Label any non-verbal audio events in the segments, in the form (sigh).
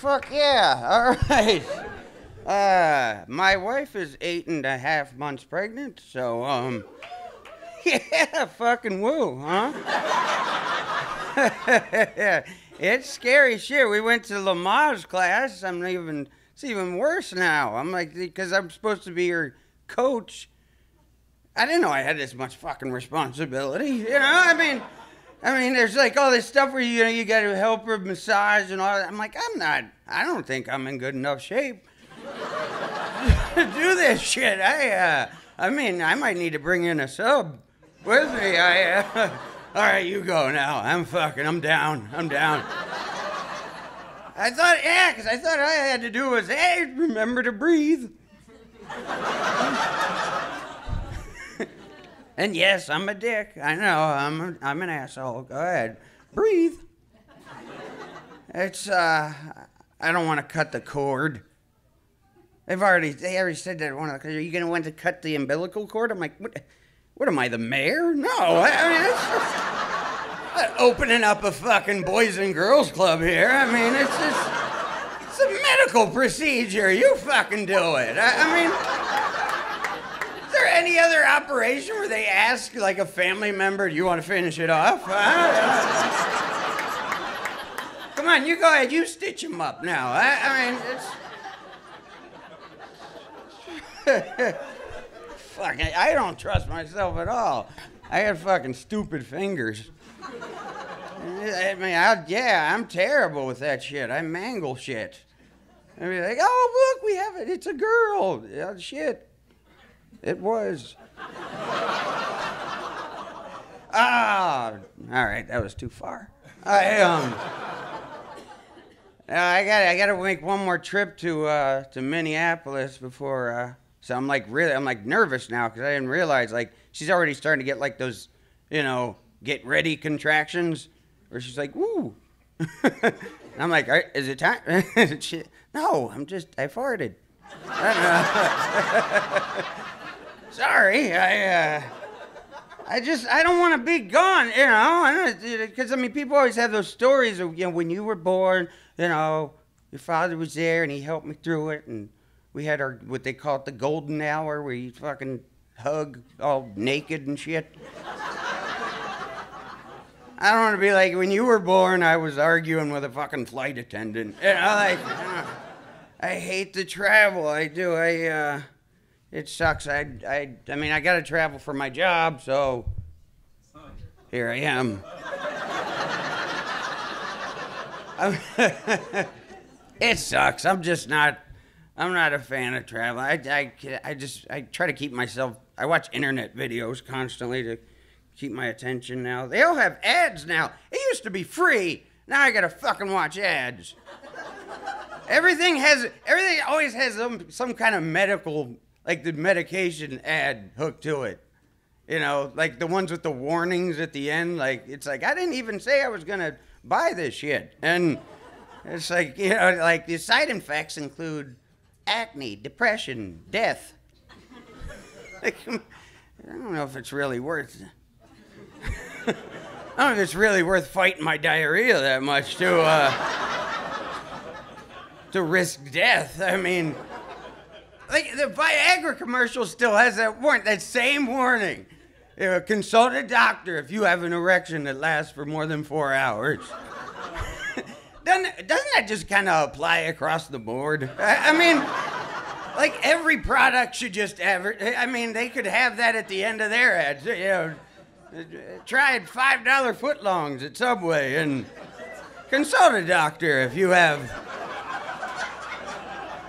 fuck yeah. (laughs) All right. Uh, my wife is eight and a half months pregnant, so, um, (laughs) yeah, fucking woo, huh? (laughs) it's scary shit. We went to Lamaze class. I'm even, it's even worse now. I'm like, because I'm supposed to be her coach. I didn't know I had this much fucking responsibility. You know, I mean, I mean, there's like all this stuff where you know you got to help her massage and all that. I'm like, I'm not. I don't think I'm in good enough shape to do this shit. I, uh, I mean, I might need to bring in a sub with me. I, uh, (laughs) all right, you go now. I'm fucking. I'm down. I'm down. I thought, yeah, because I thought all I had to do was, hey, remember to breathe. And yes, I'm a dick. I know. I'm a, I'm an asshole. Go ahead. Breathe. It's uh I don't want to cut the cord. They've already they already said that one of the, are you gonna want to cut the umbilical cord? I'm like, what what am I, the mayor? No, I, mean it's just opening up a fucking boys and girls club here. I mean it's just it's a medical procedure. You fucking do it. I, I mean any other operation where they ask like a family member, do you want to finish it off? Come on, you go ahead. You stitch him up now. I, I mean, it's. (laughs) Fuck, I, I don't trust myself at all. I had fucking stupid fingers. I mean, I, yeah, I'm terrible with that shit. I mangle shit. I mean, like, oh, look, we have it. It's a girl. Yeah, shit. It was. Ah, all right, that was too far. I um. Uh, I got I got to make one more trip to uh, to Minneapolis before. Uh, so I'm like really I'm like nervous now because I didn't realize like she's already starting to get like those, you know, get ready contractions, where she's like, "Woo." (laughs) I'm like, "Is it time?" (laughs) she, no, I'm just I farted. (laughs) Sorry, I. Uh, I just I don't want to be gone, you know, because I mean people always have those stories of you know when you were born, you know, your father was there and he helped me through it, and we had our what they call it the golden hour where you fucking hug all naked and shit. I don't want to be like when you were born. I was arguing with a fucking flight attendant. You know, like uh, I hate to travel. I do. I. uh it sucks. I, I, I mean, I got to travel for my job, so here I am. (laughs) it sucks. I'm just not. I'm not a fan of traveling. I, I, I just I try to keep myself. I watch internet videos constantly to keep my attention. Now they all have ads now. It used to be free. Now I gotta fucking watch ads. Everything has everything always has some some kind of medical like the medication ad hooked to it. You know, like the ones with the warnings at the end. Like it's like I didn't even say I was gonna buy this shit, and it's like you know, like the side effects include acne, depression, death. (laughs) like, I don't know if it's really worth. (laughs) I don't know if it's really worth fighting my diarrhea that much to uh, to risk death. I mean. Like the Viagra commercial still has that warning, that same warning. You know, consult a doctor if you have an erection that lasts for more than four hours. (laughs) doesn't, doesn't that just kind of apply across the board? I, I, mean, like every product should just have. I mean, they could have that at the end of their ads. You know, tried five dollar footlongs at Subway and consult a doctor if you have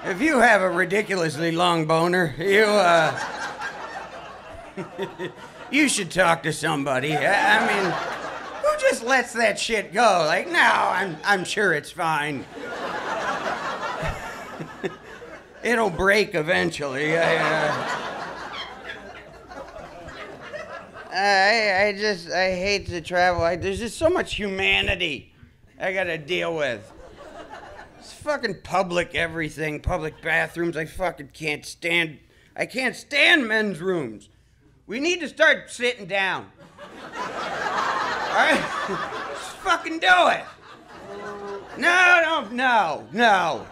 if you have a ridiculously long boner, you uh, (laughs) you should talk to somebody. I, I mean, who just lets that shit go? Like, no, I'm I'm sure it's fine. (laughs) It'll break eventually. I, uh, I, I just I hate to travel. I, there's just so much humanity I got to deal with fucking public everything, public bathrooms. I fucking can't stand. I can't stand men's rooms. We need to start sitting down. (laughs) All right, just fucking do it. No, no, no, no.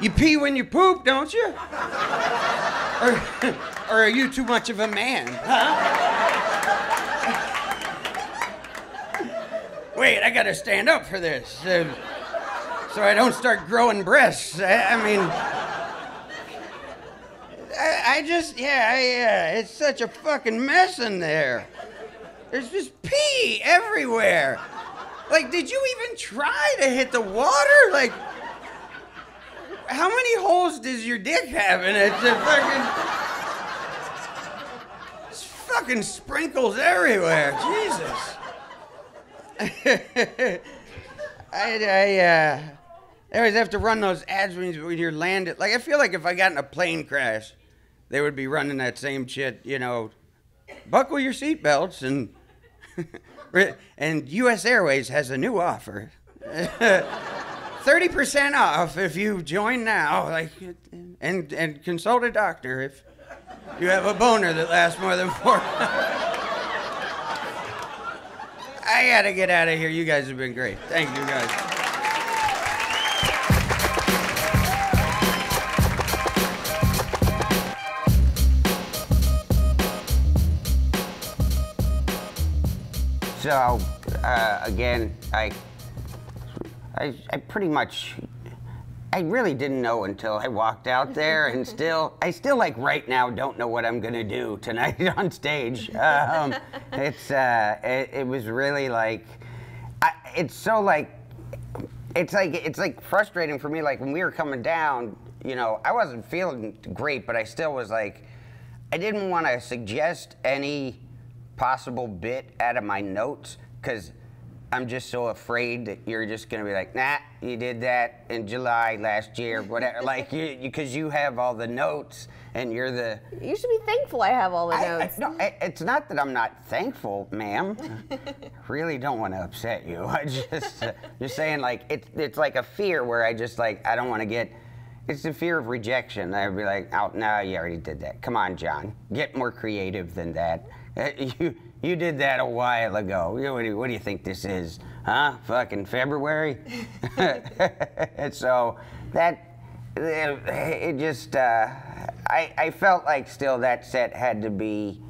You pee when you poop, don't you? Or, (laughs) or are you too much of a man, huh? Wait, I gotta stand up for this. So I don't start growing breasts. I, I mean, I, I just, yeah, I, uh, it's such a fucking mess in there. There's just pee everywhere. Like, did you even try to hit the water? Like, how many holes does your dick have in it? It's fucking, it's fucking sprinkles everywhere. Jesus. (laughs) I, I, uh, always have to run those ads when you're landed. Like, I feel like if I got in a plane crash, they would be running that same shit, you know, buckle your seatbelts and (laughs) and U.S. Airways has a new offer. (laughs) 30% off if you join now, like, and, and consult a doctor if you have a boner that lasts more than four (laughs) I gotta get out of here. You guys have been great. Thank you, guys. So, uh, again, I, I, I pretty much, I really didn't know until I walked out there, and (laughs) still, I still like right now don't know what I'm gonna do tonight (laughs) on stage. Um, it's, uh, it, it was really like, I, it's so like, it's like it's like frustrating for me. Like when we were coming down, you know, I wasn't feeling great, but I still was like, I didn't want to suggest any possible bit out of my notes because I'm just so afraid that you're just gonna be like, nah, you did that in July last year, whatever. (laughs) like you, because you, have all the notes and you're the. You should be thankful I have all the I, notes. I, no, I, it's not that I'm not thankful, ma'am. (laughs) really don't want to upset you. I just, uh, just saying like it's it's like a fear where I just like I don't want to get. It's the fear of rejection. I'd be like, oh no, you already did that. Come on, John, get more creative than that. (laughs) You you did that a while ago. What do you, what do you think this is? Huh? Fucking February? (laughs) so that it just uh, I, I felt like still that set had to be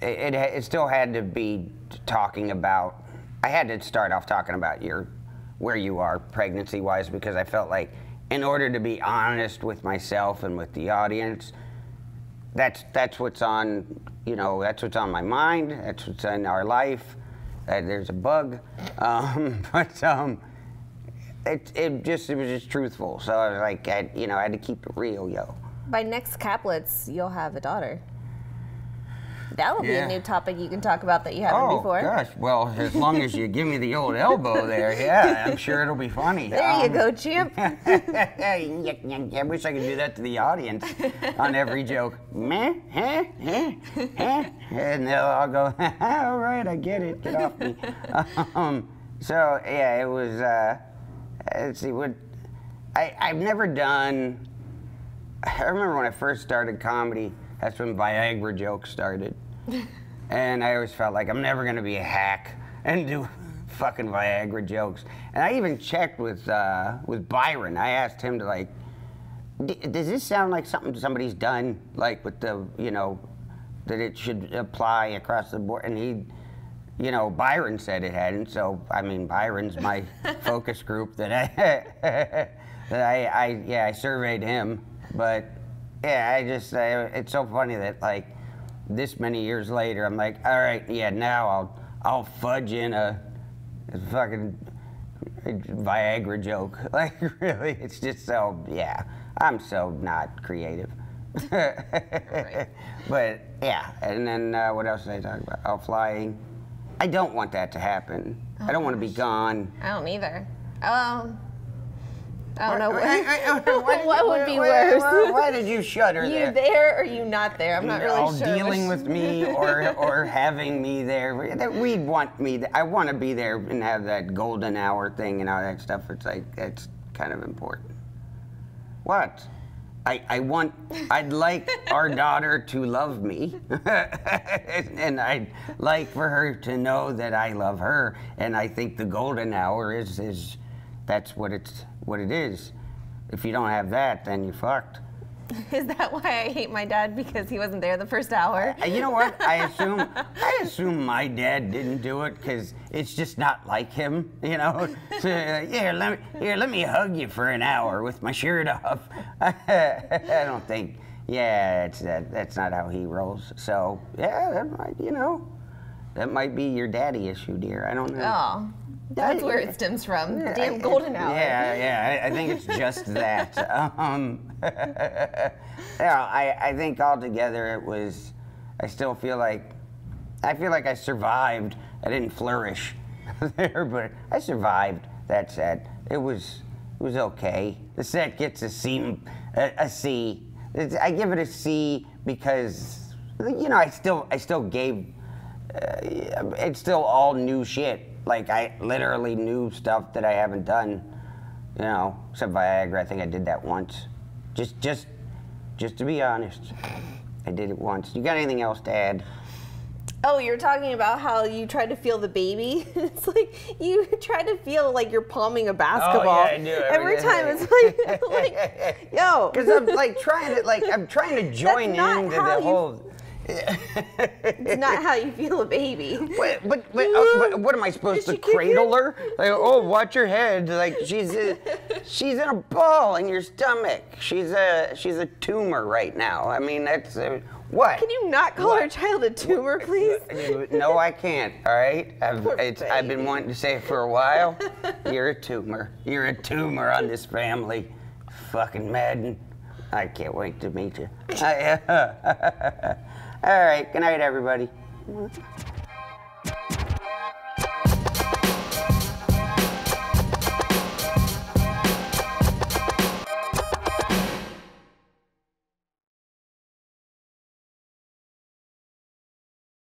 it, it still had to be talking about I had to start off talking about your where you are pregnancy wise because I felt like in order to be honest with myself and with the audience that's that's what's on you know that's what's on my mind that's what's in our life. Uh, there's a bug. (laughs) Um, but um, it, it just it was just truthful. So I was like I, you know I had to keep it real yo. By next caplets, you'll have a daughter. That'll be a new topic you can talk about that you haven't oh before. gosh well as long as you give me the old elbow there yeah I'm sure it'll be funny There you Um, go, champ. (laughs) I wish I could do that to the audience on every joke. Meh, huh, huh, huh. And they'll all go, (laughs) all right, I get it, get off me. (laughs) Um, so, yeah, it was, uh, let's see, what, I, I've never done, I remember when I first started comedy, that's when Viagra jokes started. (laughs) and I always felt like I'm never gonna be a hack and do (laughs) fucking Viagra jokes. And I even checked with uh, with Byron. I asked him to like, D- does this sound like something somebody's done, like with the you know, that it should apply across the board? And he, you know, Byron said it hadn't. So I mean, Byron's my (laughs) focus group that I that I, I yeah I surveyed him, but yeah I just uh, it's so funny that like this many years later I'm like all right yeah now I'll I'll fudge in a, a fucking Viagra joke (laughs) like really it's just so yeah I'm so not creative. (laughs) But yeah, and then uh, what else did I talk about? Oh, flying. I don't want that to happen. I don't want to be gone. I don't either. Um, I don't know (laughs) what, would be worse. Why, did you shudder you there? there or you not there? I'm not really all sure. dealing with me (laughs) or or having me there. That We'd want me. I want to be there and have that golden hour thing and all that stuff. It's like that's kind of important. What? I, I want I'd like our (laughs) daughter to love me and I'd like for her to know that I love her and I think the golden hour is is that's what it's what it is. If you don't have that, then you're fucked. (laughs) Is that why I hate my dad because he wasn't there the first hour? Uh, You know what? I assume (laughs) I assume my dad didn't do it because it's just not like him. (laughs) You know, so, uh, here let me here let me hug you for an hour with my shirt off. I don't think. Yeah, it's that, that's not how he rolls. So yeah, that might you know, that might be your daddy issue, dear. I don't know. Oh, that's where it stems from. The damn I- golden hour. Yeah, yeah. I, I think it's just (laughs) that. Um, (laughs) yeah, I, I think altogether it was. I still feel like, I feel like I survived. I didn't flourish (laughs) there, but I survived. That set. It was, it was okay. The set gets a C, a, a C. It's- I give it a C because, you know, I still, I still gave uh, it's still all new shit. Like I literally knew stuff that I haven't done. You know, except Viagra. I think I did that once. Just, just, just to be honest, I did it once. You got anything else to add? Oh, you're talking about how you tried to feel the baby. (laughs) it's like you (laughs) try to feel like you're palming a basketball. Oh, yeah, I do Every every time it's like, (laughs) like yo. Because I'm like trying to, like I'm trying to join into the whole. It's not how you feel a baby. But, but, but, uh, (laughs) but what am I supposed to Did cradle her? (laughs) Like, oh, watch your head. Like she's a, (laughs) she's in a ball in your stomach. She's a she's a tumor right now. I mean, that's uh, what. Can you not call our child a tumor, please? No, I can't. All right, I've I've been wanting to say it for a while. You're a tumor. You're a tumor on this family. Fucking Madden. I can't wait to meet you. I, all right. Good night, everybody.